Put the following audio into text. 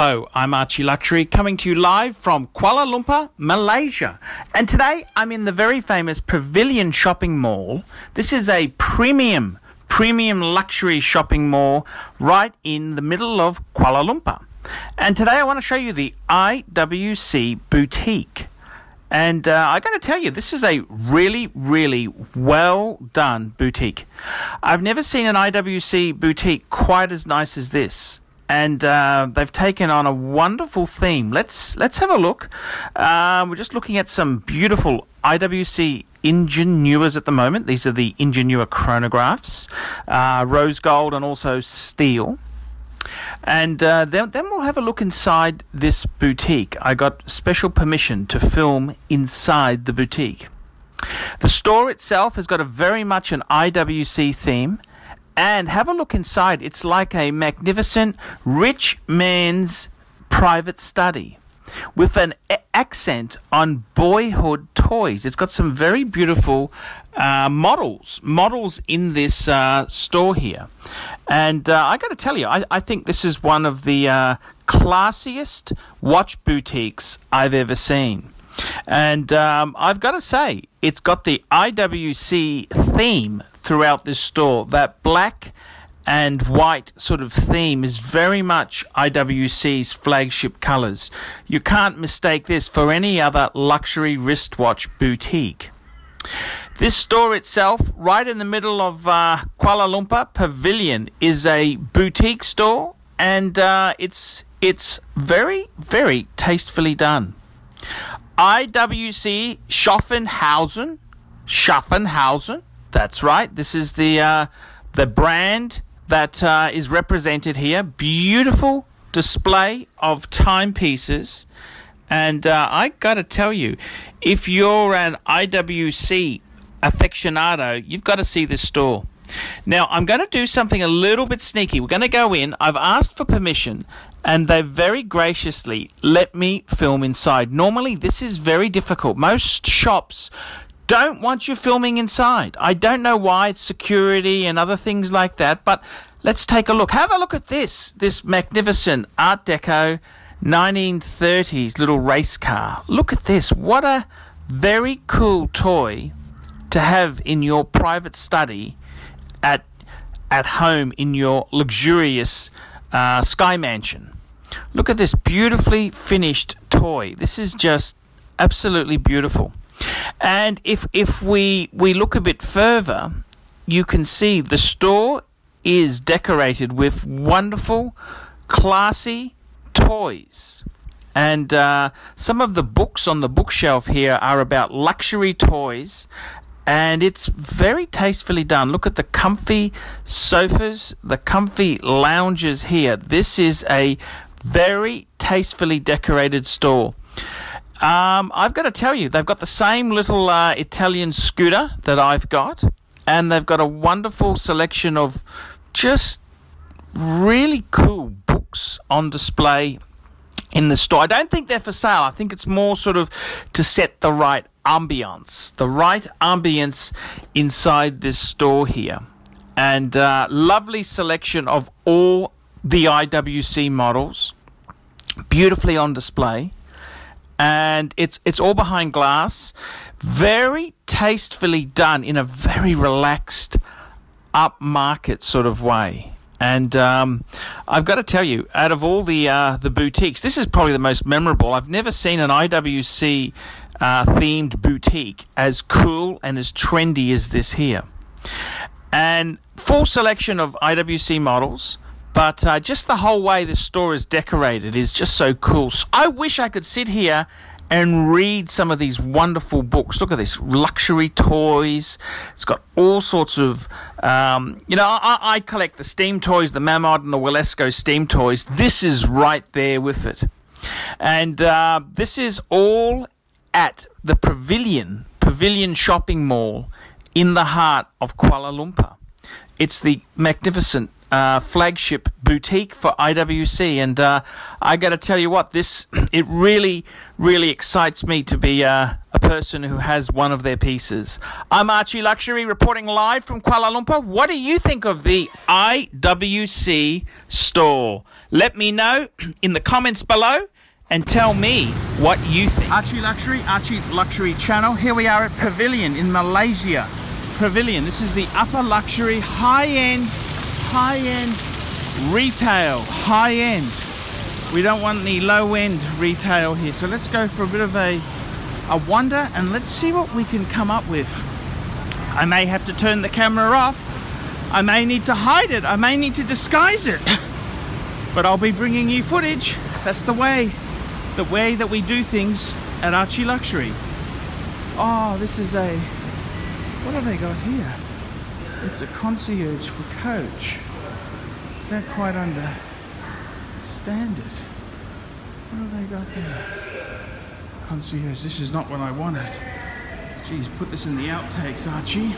Hello, I'm Archie Luxury coming to you live from Kuala Lumpur, Malaysia. And today I'm in the very famous Pavilion Shopping Mall. This is a premium, premium luxury shopping mall right in the middle of Kuala Lumpur. And today I want to show you the IWC Boutique. And uh, I got to tell you, this is a really, really well done boutique. I've never seen an IWC boutique quite as nice as this. And uh, they've taken on a wonderful theme. Let's let's have a look. Uh, we're just looking at some beautiful IWC Ingenuas at the moment. These are the Ingenua chronographs, uh, rose gold and also steel. And uh, then, then we'll have a look inside this boutique. I got special permission to film inside the boutique. The store itself has got a very much an IWC theme. And have a look inside. It's like a magnificent rich man's private study with an accent on boyhood toys. It's got some very beautiful uh, models, models in this uh, store here. And uh, I got to tell you, I, I, think this is one of the uh, classiest watch boutiques I've ever seen. And um, I've got to say, it's got the IWC theme throughout this store. That black and white sort of theme is very much IWC's flagship colors. You can't mistake this for any other luxury wristwatch boutique. This store itself, right in the middle of uh, Kuala Lumpur Pavilion, is a boutique store, and uh, it's it's very very tastefully done. IWC Schaffenhausen, Schaffenhausen. That's right. This is the uh, the brand that uh, is represented here. Beautiful display of timepieces. And uh, I got to tell you, if you're an IWC aficionado, you've got to see this store. Now, I'm going to do something a little bit sneaky. We're going to go in. I've asked for permission, and they very graciously let me film inside. Normally, this is very difficult. Most shops don't want you filming inside. I don't know why, it's security and other things like that, but let's take a look. Have a look at this this magnificent Art Deco 1930s little race car. Look at this. What a very cool toy to have in your private study at at home in your luxurious uh, sky mansion. Look at this beautifully finished toy. This is just absolutely beautiful. And if if we we look a bit further, you can see the store is decorated with wonderful, classy toys. And uh, some of the books on the bookshelf here are about luxury toys and it's very tastefully done. Look at the comfy sofas, the comfy lounges here. This is a very tastefully decorated store. Um, I've got to tell you, they've got the same little uh, Italian scooter that I've got, and they've got a wonderful selection of just really cool books on display in the store. I don't think they're for sale. I think it's more sort of to set the right ambience, the right ambience inside this store here. And uh, lovely selection of all the IWC models, beautifully on display. And it's it's all behind glass, very tastefully done in a very relaxed, upmarket sort of way. And um, I've got to tell you, out of all the uh, the boutiques, this is probably the most memorable. I've never seen an IWC uh, themed boutique as cool and as trendy as this here. And full selection of IWC models, but uh, just the whole way the store is decorated is just so cool. So I wish I could sit here and read some of these wonderful books. Look at this luxury toys. It's got all sorts of, um, you know, I, I, collect the Steam toys, the Mamod and the Wilesco Steam toys. This is right there with it. And uh, this is all at the Pavilion, Pavilion Shopping Mall in the heart of Kuala Lumpur. It's the magnificent uh, flagship boutique for IWC, and uh, I got to tell you what, this it really, really excites me to be uh, a person who has one of their pieces. I'm Archie Luxury reporting live from Kuala Lumpur. What do you think of the IWC store? Let me know in the comments below and tell me what you think. Archie Luxury, Archie Luxury channel. Here we are at Pavilion in Malaysia. Pavilion, this is the upper luxury, high-end, high-end retail, high-end. We don't want any low-end retail here. So let's go for a bit of a, a wander and let's see what we can come up with. I may have to turn the camera off. I may need to hide it. I may need to disguise it. but I'll be bringing you footage. That's the way the way that we do things at Archie Luxury. Oh, this is a, what have they got here? It's a concierge for coach. Don't quite understand it. What have they got there? Concierge, this is not what I wanted. Geez, put this in the outtakes, Archie.